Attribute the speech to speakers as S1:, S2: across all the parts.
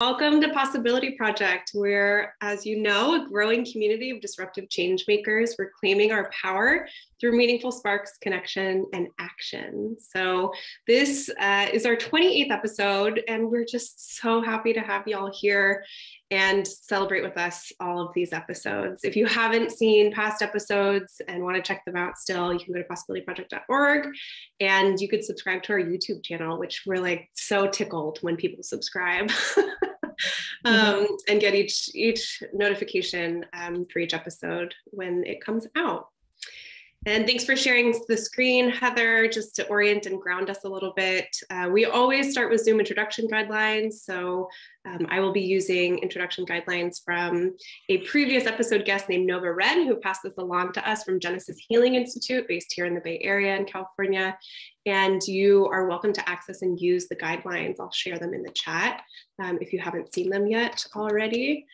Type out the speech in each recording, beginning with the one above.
S1: Welcome to Possibility Project, where, as you know, a growing community of disruptive change makers, we're claiming our power through meaningful sparks, connection, and action. So, this uh, is our 28th episode, and we're just so happy to have y'all here and celebrate with us all of these episodes. If you haven't seen past episodes and want to check them out still, you can go to possibilityproject.org and you could subscribe to our YouTube channel, which we're like so tickled when people subscribe. um, mm-hmm. and get each each notification um, for each episode when it comes out. And thanks for sharing the screen, Heather, just to orient and ground us a little bit. Uh, we always start with Zoom introduction guidelines. So um, I will be using introduction guidelines from a previous episode guest named Nova Wren, who passed this along to us from Genesis Healing Institute, based here in the Bay Area in California. And you are welcome to access and use the guidelines. I'll share them in the chat um, if you haven't seen them yet already.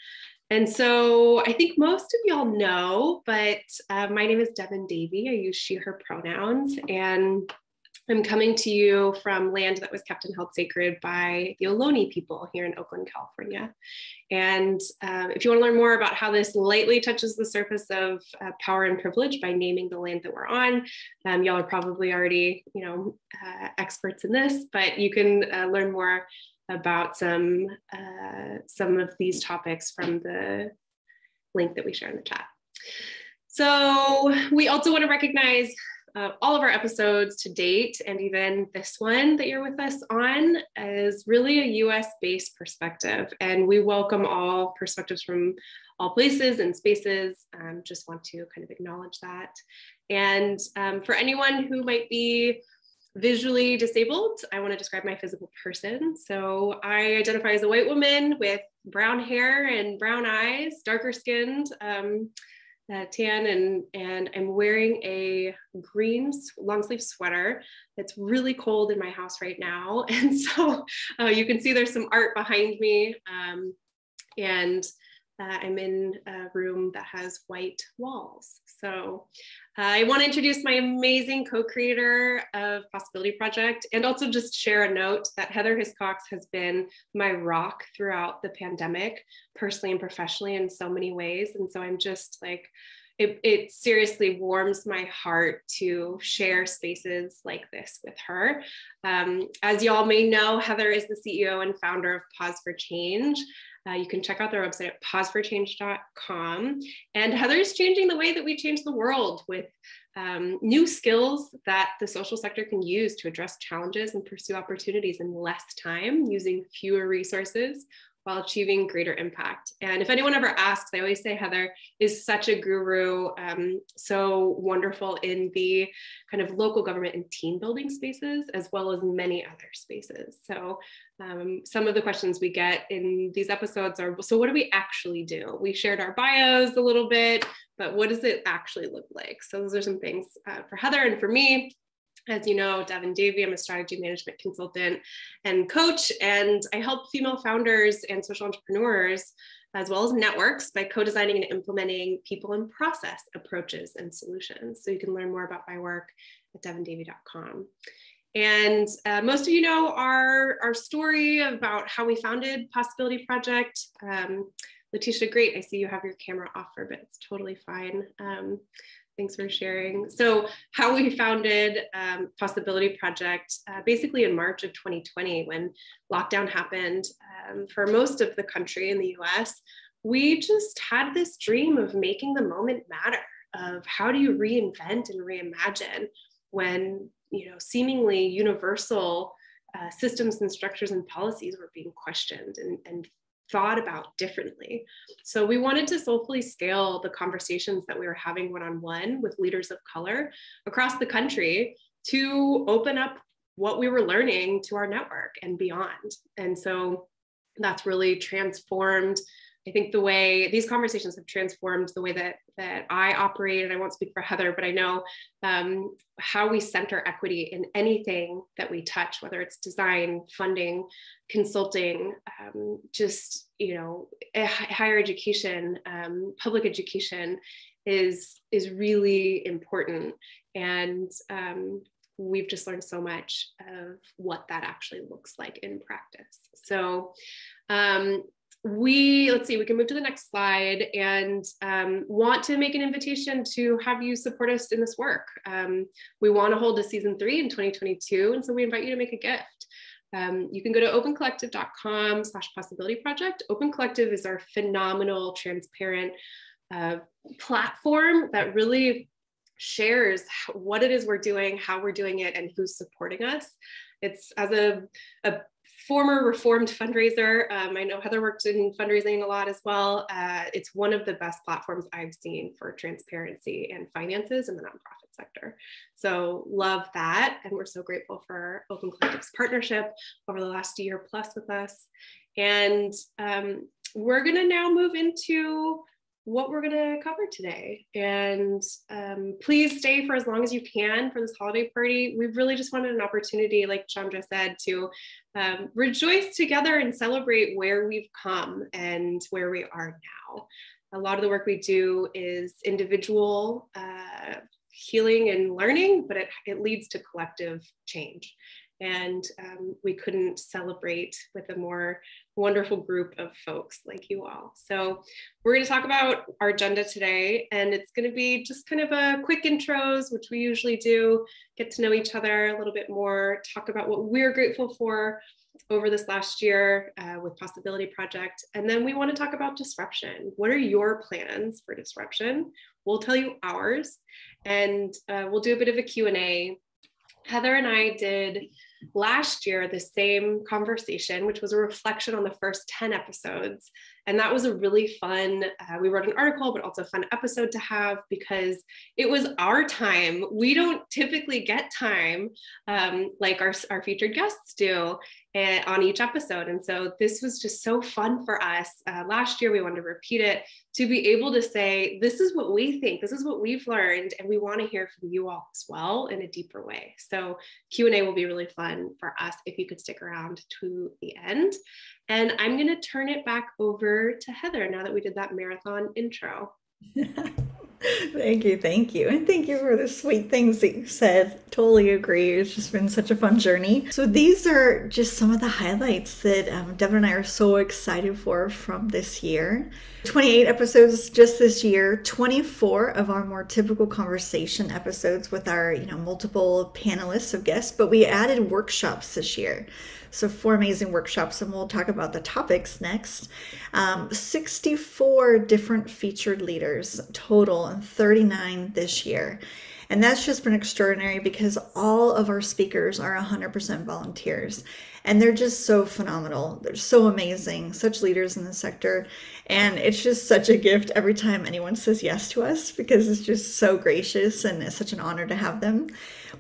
S1: And so I think most of y'all know, but uh, my name is Devin Davey. I use she, her pronouns, and I'm coming to you from land that was kept and held sacred by the Ohlone people here in Oakland, California. And um, if you want to learn more about how this lightly touches the surface of uh, power and privilege by naming the land that we're on, um, y'all are probably already, you know, uh, experts in this, but you can uh, learn more about some, uh, some of these topics from the link that we share in the chat. So we also want to recognize uh, all of our episodes to date, and even this one that you're with us on, is really a US based perspective. And we welcome all perspectives from all places and spaces. Um, just want to kind of acknowledge that. And um, for anyone who might be visually disabled, I want to describe my physical person. So I identify as a white woman with brown hair and brown eyes, darker skinned, um, uh, tan, and, and I'm wearing a green long sleeve sweater. It's really cold in my house right now. And so uh, you can see there's some art behind me. Um, and uh, I'm in a room that has white walls. So uh, I want to introduce my amazing co-creator of Possibility Project and also just share a note that Heather Hiscox has been my rock throughout the pandemic, personally and professionally in so many ways. And so I'm just like, it, it seriously warms my heart to share spaces like this with her. Um, as y'all may know, Heather is the CEO and founder of Pause for Change. Uh, you can check out their website at pauseforchange.com. And Heather's changing the way that we change the world with um, new skills that the social sector can use to address challenges and pursue opportunities in less time using fewer resources while achieving greater impact. And if anyone ever asks, I always say Heather is such a guru, um, so wonderful in the kind of local government and team building spaces, as well as many other spaces. So um, some of the questions we get in these episodes are, so what do we actually do? We shared our bios a little bit, but what does it actually look like? So those are some things uh, for Heather and for me as you know, Devin Davey, I'm a strategy management consultant and coach, and I help female founders and social entrepreneurs, as well as networks, by co designing and implementing people and process approaches and solutions. So you can learn more about my work at devindavey.com. And uh, most of you know our, our story about how we founded Possibility Project. Um, Letitia, great. I see you have your camera off for a bit. It's totally fine. Um, Thanks for sharing. So, how we founded um, Possibility Project uh, basically in March of 2020 when lockdown happened um, for most of the country in the US, we just had this dream of making the moment matter, of how do you reinvent and reimagine when, you know, seemingly universal uh, systems and structures and policies were being questioned and, and thought about differently. So we wanted to soulfully scale the conversations that we were having one on one with leaders of color across the country to open up what we were learning to our network and beyond. And so that's really transformed I think the way these conversations have transformed the way that that I operate, and I won't speak for Heather, but I know um, how we center equity in anything that we touch, whether it's design, funding, consulting, um, just you know, higher education, um, public education, is is really important. And um, we've just learned so much of what that actually looks like in practice. So um, we let's see we can move to the next slide and um, want to make an invitation to have you support us in this work. Um, we want to hold a season three in 2022 and so we invite you to make a gift. Um, you can go to opencollective.com slash possibility project. Open collective is our phenomenal transparent uh, platform that really shares what it is we're doing how we're doing it and who's supporting us it's as a, a former reformed fundraiser. Um, I know Heather worked in fundraising a lot as well. Uh, it's one of the best platforms I've seen for transparency and finances in the nonprofit sector. So love that. And we're so grateful for Open Collective's partnership over the last year plus with us. And um, we're gonna now move into what we're going to cover today. And um, please stay for as long as you can for this holiday party. We've really just wanted an opportunity, like Chandra said, to um, rejoice together and celebrate where we've come and where we are now. A lot of the work we do is individual uh, healing and learning, but it, it leads to collective change and um, we couldn't celebrate with a more wonderful group of folks like you all. So we're going to talk about our agenda today, and it's going to be just kind of a quick intros, which we usually do, get to know each other a little bit more, talk about what we're grateful for over this last year uh, with Possibility Project, and then we want to talk about disruption. What are your plans for disruption? We'll tell you ours, and uh, we'll do a bit of a Q&A. Heather and I did last year the same conversation, which was a reflection on the first 10 episodes. And that was a really fun, uh, we wrote an article, but also a fun episode to have because it was our time. We don't typically get time um, like our, our featured guests do uh, on each episode. And so this was just so fun for us. Uh, last year, we wanted to repeat it to be able to say, this is what we think, this is what we've learned, and we want to hear from you all as well in a deeper way. So Q&A will be really fun for us if you could stick around to the end. And I'm going to turn it back over to Heather now that we did that marathon intro.
S2: thank you, thank you. And thank you for the sweet things that you said. Totally agree. It's just been such a fun journey. So, these are just some of the highlights that um, Devin and I are so excited for from this year. 28 episodes just this year, 24 of our more typical conversation episodes with our, you know, multiple panelists of guests, but we added workshops this year. So, four amazing workshops, and we'll talk about the topics next. Um, 64 different featured leaders total, and 39 this year. And that's just been extraordinary because all of our speakers are 100% volunteers. And they're just so phenomenal. They're so amazing, such leaders in the sector. And it's just such a gift every time anyone says yes to us because it's just so gracious and it's such an honor to have them.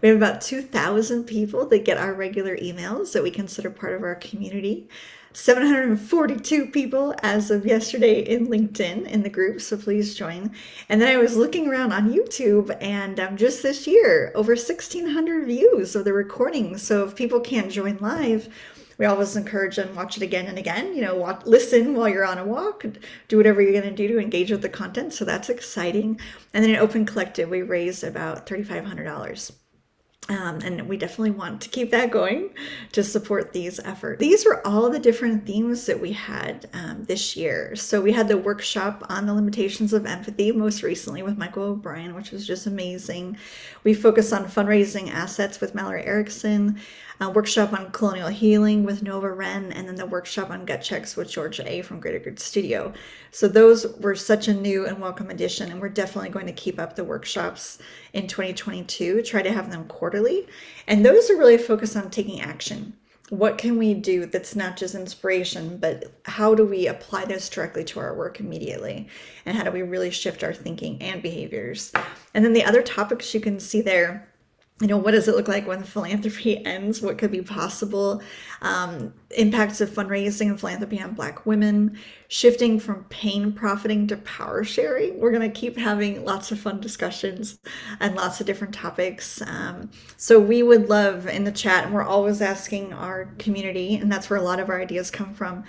S2: We have about 2,000 people that get our regular emails that we consider part of our community. 742 people as of yesterday in LinkedIn in the group, so please join. And then I was looking around on YouTube, and um, just this year, over 1,600 views of the recording. So if people can't join live, we always encourage them watch it again and again. You know, watch, listen while you're on a walk, do whatever you're going to do to engage with the content. So that's exciting. And then in Open Collective, we raised about $3,500. Um, and we definitely want to keep that going to support these efforts. These were all the different themes that we had um, this year. So we had the workshop on the limitations of empathy most recently with Michael O'Brien, which was just amazing. We focused on fundraising assets with Mallory Erickson a workshop on colonial healing with Nova Wren, and then the workshop on gut checks with Georgia A from Greater Good Studio. So those were such a new and welcome addition, and we're definitely going to keep up the workshops in 2022, try to have them quarterly. And those are really focused on taking action. What can we do that's not just inspiration, but how do we apply this directly to our work immediately? And how do we really shift our thinking and behaviors? And then the other topics you can see there you know, what does it look like when philanthropy ends? What could be possible? Um, impacts of fundraising and philanthropy on Black women, shifting from pain profiting to power sharing. We're going to keep having lots of fun discussions and lots of different topics. Um, so we would love in the chat, and we're always asking our community, and that's where a lot of our ideas come from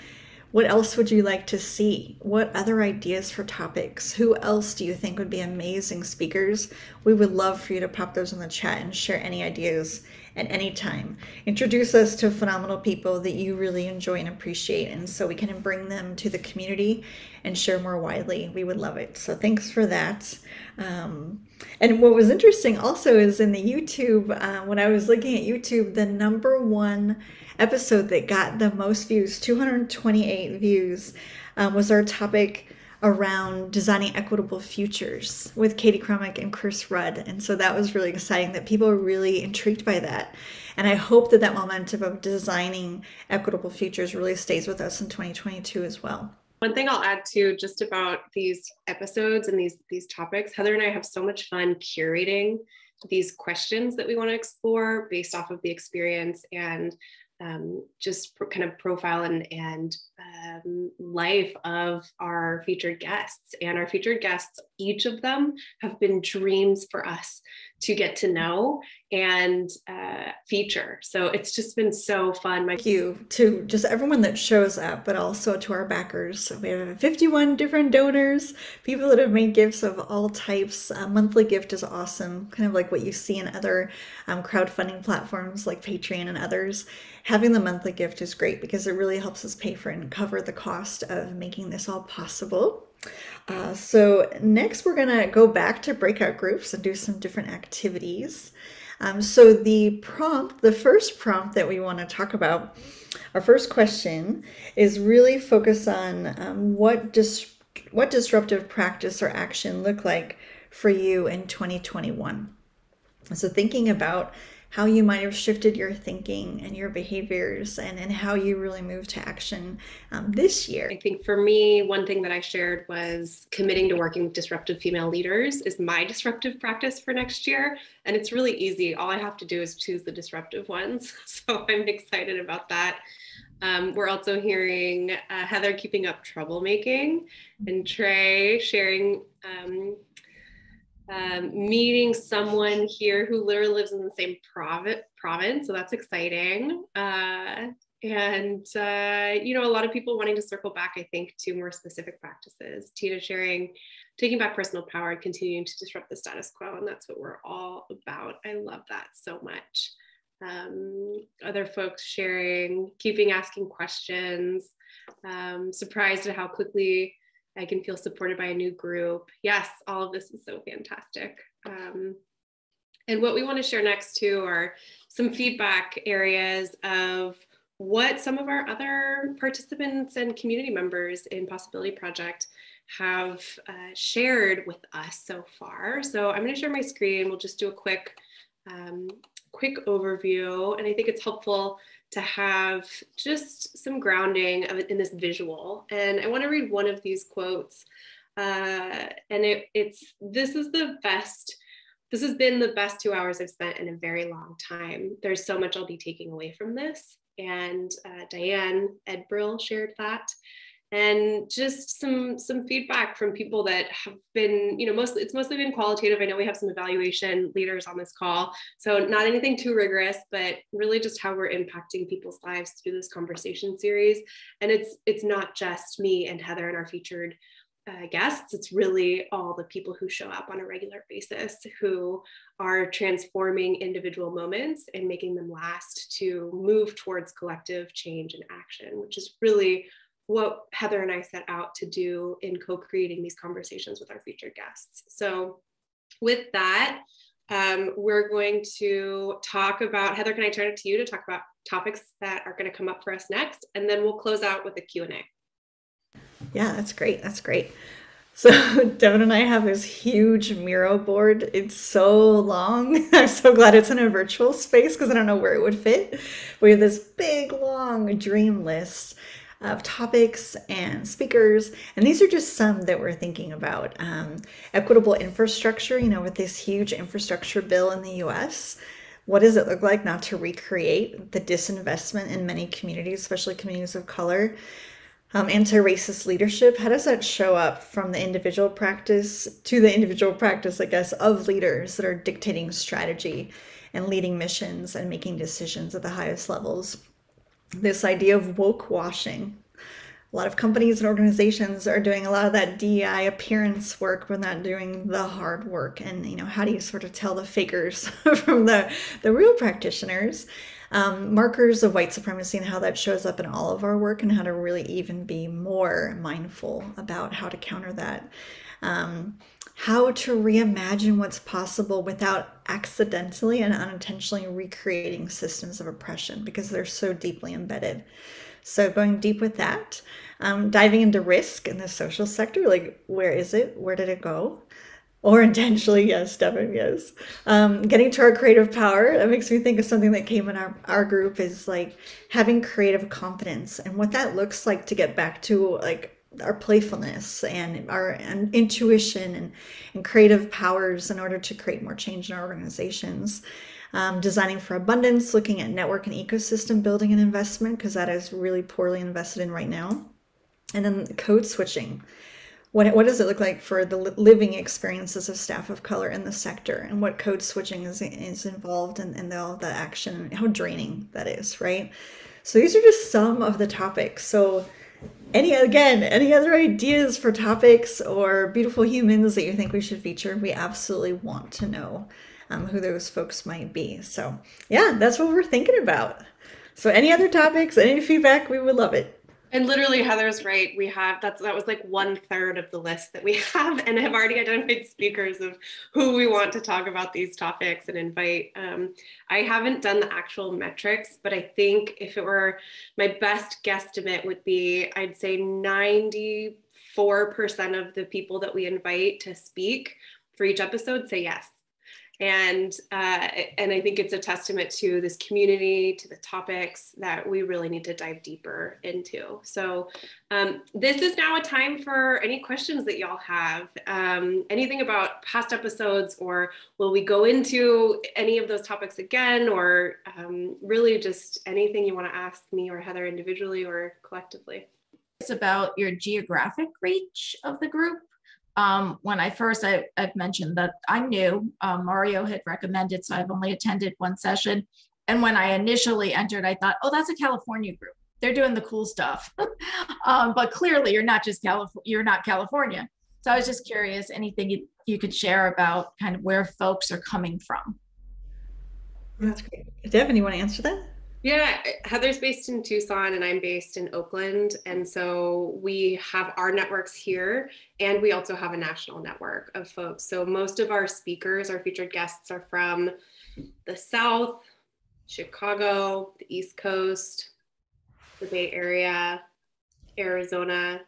S2: What else would you like to see? What other ideas for topics? Who else do you think would be amazing speakers? We would love for you to pop those in the chat and share any ideas at any time. Introduce us to phenomenal people that you really enjoy and appreciate, and so we can bring them to the community and share more widely. We would love it. So thanks for that. Um, and what was interesting also is in the YouTube, uh, when I was looking at YouTube, the number one episode that got the most views, 228 views, um, was our topic around designing equitable futures with Katie Krummeck and Chris Rudd. And so that was really exciting that people were really intrigued by that. And I hope that that momentum of designing equitable futures really stays with us in 2022 as well.
S1: One thing I'll add to just about these episodes and these these topics, Heather and I have so much fun curating these questions that we want to explore based off of the experience and um, just pro- kind of profile and, and um, life of our featured guests. And our featured guests, each of them have been dreams for us to get to know and uh, feature. So it's just been so fun.
S2: My- Thank you to just everyone that shows up, but also to our backers. We have 51 different donors, people that have made gifts of all types. A monthly gift is awesome, kind of like what you see in other um, crowdfunding platforms like Patreon and others having the monthly gift is great because it really helps us pay for and cover the cost of making this all possible. Uh, so next we're gonna go back to breakout groups and do some different activities. Um, so the prompt, the first prompt that we want to talk about, our first question is really focus on um, what dis- what disruptive practice or action look like for you in 2021. So thinking about how you might have shifted your thinking and your behaviors and, and how you really moved to action um, this year.
S1: I think for me, one thing that I shared was committing to working with disruptive female leaders is my disruptive practice for next year. And it's really easy. All I have to do is choose the disruptive ones. So I'm excited about that. Um, we're also hearing uh, Heather keeping up troublemaking and Trey sharing um, um, meeting someone here who literally lives in the same province, province so that's exciting. Uh, and uh, you know, a lot of people wanting to circle back, I think, to more specific practices. Tina sharing, taking back personal power continuing to disrupt the status quo, and that's what we're all about. I love that so much. Um, other folks sharing, keeping asking questions. Um, surprised at how quickly I can feel supported by a new group. Yes, all of this is so fantastic. Um, and what we want to share next too are some feedback areas of what some of our other participants and community members in Possibility Project have uh, shared with us so far. So I'm going to share my screen. We'll just do a quick, um, quick overview, and I think it's helpful to have just some grounding in this visual. And I want to read one of these quotes. Uh, and it, it's this is the best. This has been the best two hours I've spent in a very long time. There's so much I'll be taking away from this. And uh, Diane Edbrill shared that and just some some feedback from people that have been you know mostly it's mostly been qualitative. I know we have some evaluation leaders on this call so not anything too rigorous but really just how we're impacting people's lives through this conversation series. And it's it's not just me and heather and our featured uh, guests. It's really all the people who show up on a regular basis who are transforming individual moments and making them last to move towards collective change and action which is really what Heather and I set out to do in co creating these conversations with our featured guests. So, with that, um, we're going to talk about Heather. Can I turn it to you to talk about topics that are going to come up for us next, and then we'll close out with a Q and A.
S2: Yeah, that's great. That's great. So Devin and I have this huge Miro board. It's so long. I'm so glad it's in a virtual space because I don't know where it would fit. We have this big long dream list of topics and speakers. And these are just some that we're thinking about. Um, equitable infrastructure, you know, with this huge infrastructure bill in the US. What does it look like not to recreate the disinvestment in many communities, especially communities of color? Um, anti-racist leadership how does that show up from the individual practice to the individual practice i guess of leaders that are dictating strategy and leading missions and making decisions at the highest levels this idea of woke washing. a lot of companies and organizations are doing a lot of that DEI appearance work, but not doing the hard work. And you know, how do you sort of tell the fakers from the the real practitioners? Um, markers of white supremacy and how that shows up in all of our work, and how to really even be more mindful about how to counter that. Um, how to reimagine what's possible without accidentally and unintentionally recreating systems of oppression because they're so deeply embedded. So, going deep with that, um, diving into risk in the social sector like, where is it? Where did it go? Or intentionally, yes, Devin, yes. Um, getting to our creative power, that makes me think of something that came in our, our group is like having creative confidence and what that looks like to get back to like our playfulness and our and intuition and, and creative powers in order to create more change in our organizations um, designing for abundance, looking at network and ecosystem building and investment, because that is really poorly invested in right now. And then code switching. What, what does it look like for the living experiences of staff of color in the sector and what code switching is, is involved in, in all the action, how draining that is, right? So these are just some of the topics. So any again any other ideas for topics or beautiful humans that you think we should feature we absolutely want to know um, who those folks might be. So, yeah, that's what we're thinking about. So, any other topics, any feedback, we would love it.
S1: And literally, Heather's right. We have that's that was like one third of the list that we have, and have already identified speakers of who we want to talk about these topics and invite. Um, I haven't done the actual metrics, but I think if it were my best guesstimate would be, I'd say ninety four percent of the people that we invite to speak for each episode say yes and uh, and I think it's a testament to this community, to the topics that we really need to dive deeper into. So um, this is now a time for any questions that y'all have. Um, anything about past episodes, or will we go into any of those topics again, or um, really just anything you want to ask me or Heather individually or collectively?
S3: It's about your geographic reach of the group um, when I first, I, have mentioned that I'm new. Um, Mario had recommended, so I've only attended one session. And when I initially entered, I thought, oh, that's a California group. They're doing the cool stuff. um, but clearly, you're not just California. You're not California. So I was just curious, anything you, you could share about kind of where folks are coming from.
S2: That's great. Devin, you want to answer that?
S1: Yeah, Heather's based in Tucson and I'm based in Oakland. And so we have our networks here and we also have a national network of folks. So most of our speakers, our featured guests, are from the South, Chicago, the East Coast, the Bay Area, Arizona,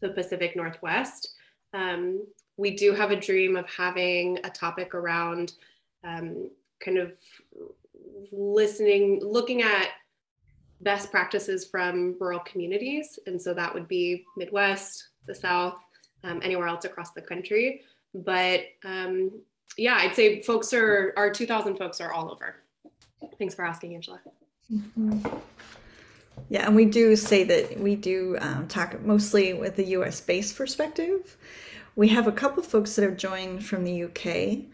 S1: the Pacific Northwest. Um, we do have a dream of having a topic around um, kind of listening, looking at best practices from rural communities. And so that would be Midwest, the South, um, anywhere else across the country. But um, yeah, I'd say folks are, our 2000 folks are all over. Thanks for asking, Angela. Mm-hmm.
S2: Yeah, and we do say that we do um, talk mostly with the US based perspective. We have a couple folks that have joined from the UK,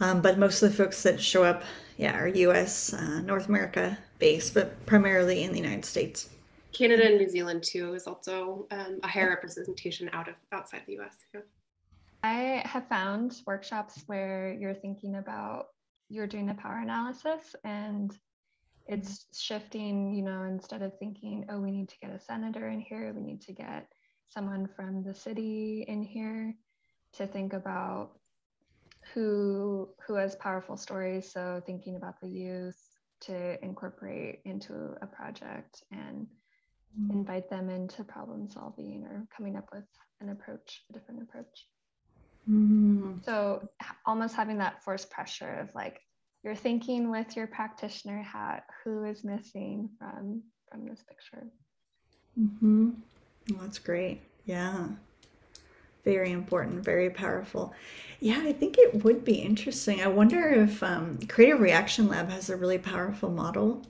S2: um, but most of the folks that show up yeah, our U.S. Uh, North America base, but primarily in the United States.
S1: Canada and New Zealand too is also um, a higher representation out of outside the U.S. Yeah.
S4: I have found workshops where you're thinking about you're doing the power analysis and it's shifting, you know, instead of thinking, oh, we need to get a senator in here, we need to get someone from the city in here to think about who who has powerful stories so thinking about the youth to incorporate into a project and mm. invite them into problem solving or coming up with an approach a different approach mm. so almost having that forced pressure of like you're thinking with your practitioner hat who is missing from from this picture
S2: mm-hmm. well, that's great yeah very important, very powerful. Yeah, I think it would be interesting. I wonder if um, Creative Reaction Lab has a really powerful model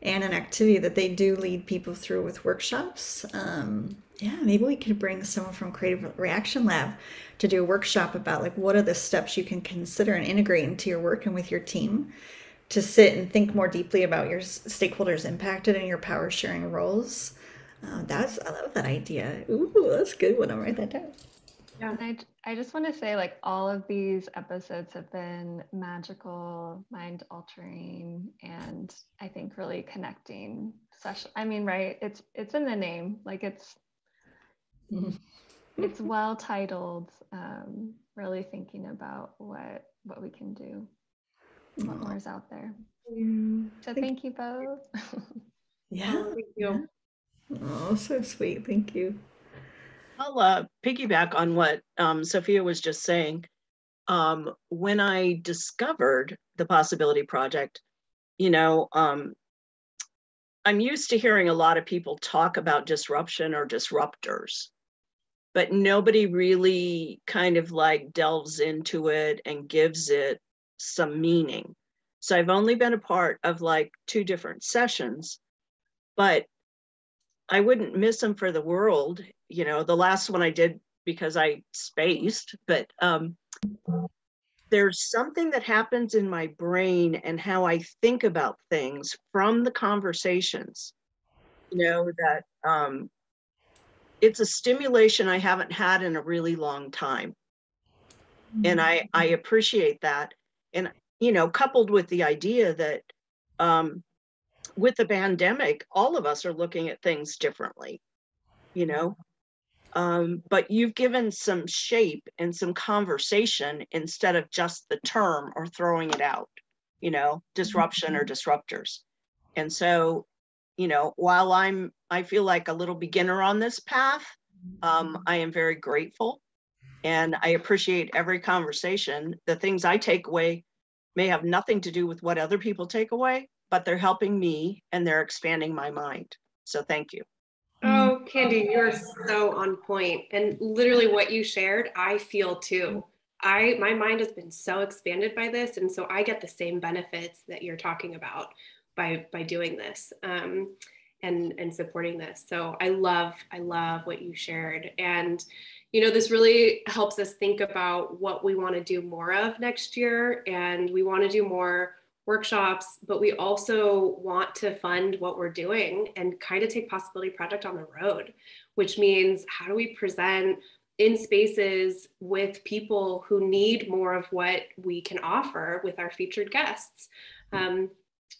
S2: and an activity that they do lead people through with workshops. Um, yeah, maybe we could bring someone from Creative Reaction Lab to do a workshop about like what are the steps you can consider and integrate into your work and with your team to sit and think more deeply about your stakeholders impacted and your power sharing roles Oh, that's I love that idea. Ooh, that's a good one. I'll write that down.
S4: Yeah. I, I just want to say, like, all of these episodes have been magical, mind altering, and I think really connecting. Session. I mean, right? It's it's in the name. Like, it's mm-hmm. it's well titled. Um, really thinking about what what we can do, what mm-hmm. more is out there. Mm-hmm. So thank you both.
S2: yeah.
S1: Oh, thank you.
S2: Oh, so sweet. Thank you.
S5: I'll uh, piggyback on what um, Sophia was just saying. Um, when I discovered the Possibility Project, you know, um, I'm used to hearing a lot of people talk about disruption or disruptors, but nobody really kind of like delves into it and gives it some meaning. So I've only been a part of like two different sessions, but I wouldn't miss them for the world. You know, the last one I did because I spaced, but um, there's something that happens in my brain and how I think about things from the conversations, you know, that um, it's a stimulation I haven't had in a really long time. And I, I appreciate that. And, you know, coupled with the idea that um, with the pandemic, all of us are looking at things differently, you know. Um, but you've given some shape and some conversation instead of just the term or throwing it out, you know, disruption or disruptors. And so, you know, while I'm, I feel like a little beginner on this path, um, I am very grateful and I appreciate every conversation. The things I take away may have nothing to do with what other people take away, but they're helping me and they're expanding my mind. So thank you.
S1: Oh, Candy, you're so on point. And literally what you shared, I feel too. I my mind has been so expanded by this. And so I get the same benefits that you're talking about by by doing this. Um, and and supporting this. So I love I love what you shared and you know this really helps us think about what we want to do more of next year and we want to do more workshops, but we also want to fund what we're doing and kind of take Possibility Project on the road, which means how do we present in spaces with people who need more of what we can offer with our featured guests. Um,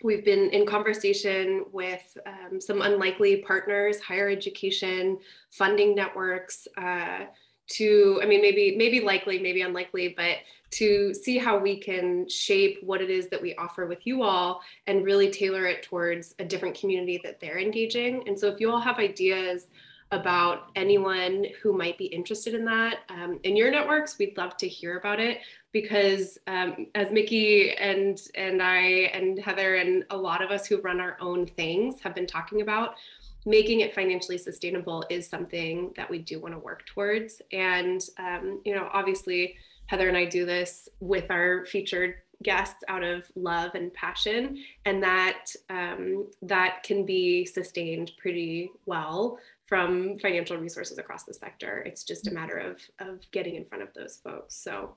S1: we've been in conversation with um, some unlikely partners, higher education, funding networks, uh, to, I mean, maybe, maybe likely, maybe unlikely, but to see how we can shape what it is that we offer with you all and really tailor it towards a different community that they're engaging. And so if you all have ideas about anyone who might be interested in that um, in your networks, we'd love to hear about it because um, as Mickey and and I and Heather and a lot of us who run our own things have been talking about, making it financially sustainable is something that we do want to work towards. And um, you know, obviously, Heather and I do this with our featured guests out of love and passion, and that um, that can be sustained pretty well from financial resources across the sector. It's just a matter of of getting in front of those folks. So,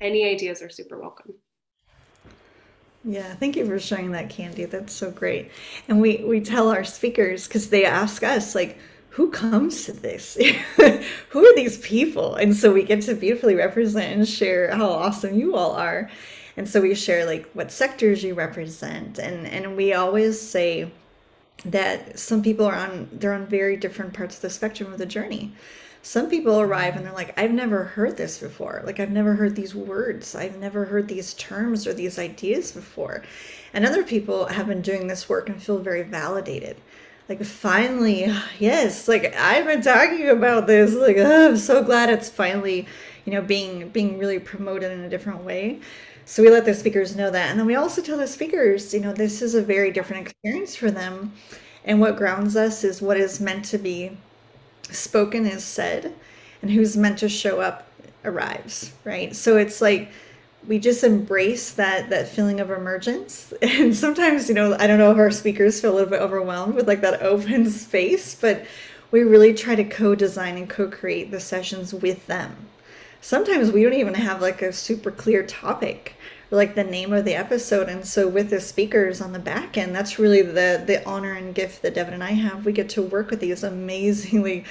S1: any ideas are super welcome.
S2: Yeah, thank you for sharing that, Candy. That's so great. And we we tell our speakers because they ask us like, who comes to this? who are these people? And so we get to beautifully represent and share how awesome you all are. And so we share like what sectors you represent, and and we always say that some people are on they're on very different parts of the spectrum of the journey some people arrive and they're like i've never heard this before. Like i've never heard these words. I've never heard these terms or these ideas before. And other people have been doing this work and feel very validated. Like finally yes like i've been talking about this like oh, i'm so glad it's finally you know being being really promoted in a different way. So we let the speakers know that. And then we also tell the speakers you know this is a very different experience for them. And what grounds us is what is meant to be spoken is said and who's meant to show up arrives right? So it's like we just embrace that that feeling of emergence. And sometimes you know i don't know if our speakers feel a little bit overwhelmed with like that open space but we really try to co-design and co-create the sessions with them. Sometimes we don't even have like a super clear topic like the name of the episode. And so with the speakers on the back end, that's really the the honor and gift that Devin and I have. We get to work with these amazingly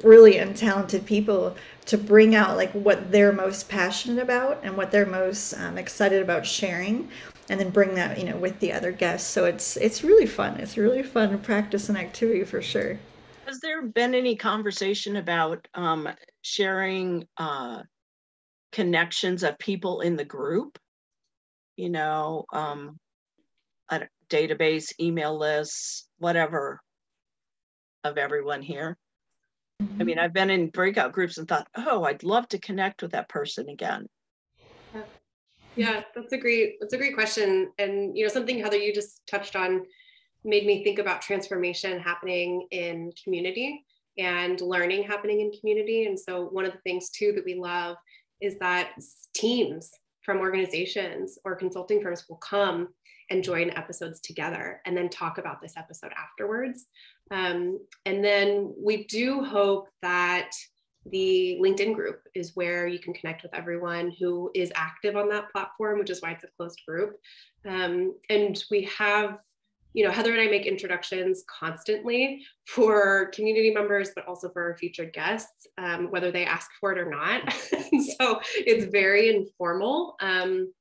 S2: brilliant, talented people to bring out like what they're most passionate about and what they're most um, excited about sharing and then bring that you know with the other guests so it's it's really fun it's really fun practice and activity for sure
S5: has there been any conversation about um, sharing uh, connections of people in the group you know um, a database email lists whatever of everyone here Mm-hmm. I mean, I've been in breakout groups and thought, oh, I'd love to connect with that person again.
S1: Yeah, that's a great that's a great question. And you know, something Heather you just touched on made me think about transformation happening in community and learning happening in community. And so one of the things too that we love is that teams from organizations or consulting firms will come and join episodes together and then talk about this episode afterwards. Um, and then we do hope that the LinkedIn group is where you can connect with everyone who is active on that platform, which is why it's a closed group. Um, and we have, you know, Heather and I make introductions constantly for community members, but also for our featured guests, um, whether they ask for it or not. so it's very informal. Um,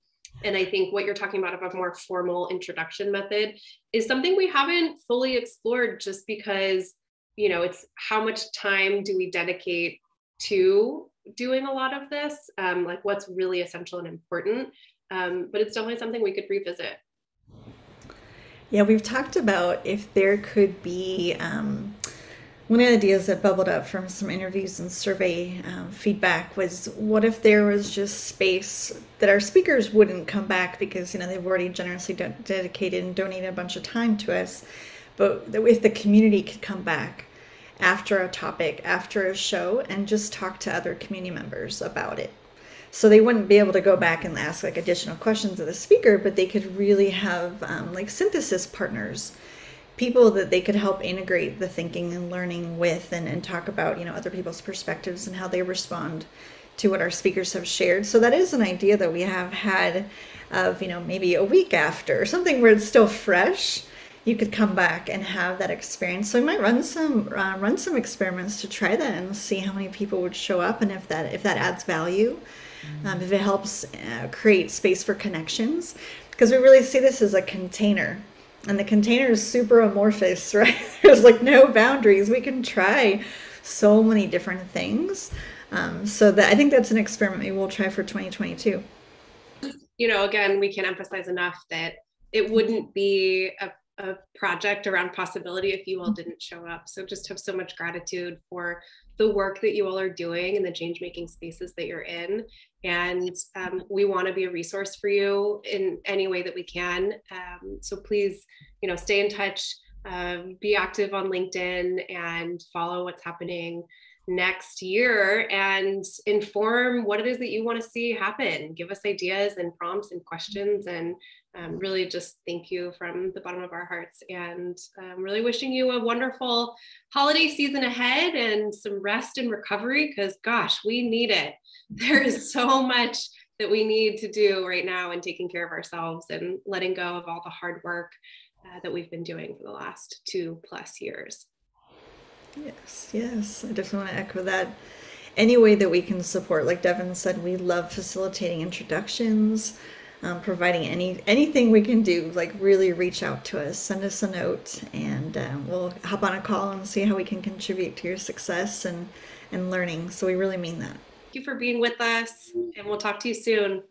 S1: and I think what you're talking about of a more formal introduction method is something we haven't fully explored just because, you know, it's how much time do we dedicate to doing a lot of this, um, like what's really essential and important. Um, but it's definitely something we could revisit.
S2: Yeah, we've talked about if there could be um, one of the ideas that bubbled up from some interviews and survey um, feedback was what if there was just space that our speakers wouldn't come back because you know they've already generously de- dedicated and donated a bunch of time to us but if the community could come back after a topic after a show and just talk to other community members about it so they wouldn't be able to go back and ask like additional questions of the speaker but they could really have um, like synthesis partners. People that they could help integrate the thinking and learning with and, and talk about you know other people's perspectives and how they respond to what our speakers have shared. So that is an idea that we have had of you know maybe a week after something where it's still fresh you could come back and have that experience. So we might run some uh, run some experiments to try that and see how many people would show up and if that if that adds value um, if it helps uh, create space for connections because we really see this as a container and the container is super amorphous, right? There's like no boundaries. We can try so many different things. Um, so that I think that's an experiment we will try for 2022.
S1: You know, again, we can't emphasize enough that it wouldn't be a, a project around possibility if you all didn't show up. So just have so much gratitude for the work that you all are doing and the change making spaces that you're in. And um, we want to be a resource for you in any way that we can. Um, so please, you know, stay in touch, uh, be active on LinkedIn and follow what's happening next year and inform what it is that you want to see happen. Give us ideas and prompts and questions and um, really just thank you from the bottom of our hearts and um, really wishing you a wonderful holiday season ahead and some rest and recovery because gosh we need it there is so much that we need to do right now in taking care of ourselves and letting go of all the hard work uh, that we've been doing for the last two plus years.
S2: Yes yes. I definitely want to echo that. Any way that we can support like devin said we love facilitating introductions um, providing any anything we can do like really reach out to us send us a note and uh, we'll hop on a call and see how we can contribute to your success and and learning. So we really mean that
S1: thank you for being with us and we'll talk to you soon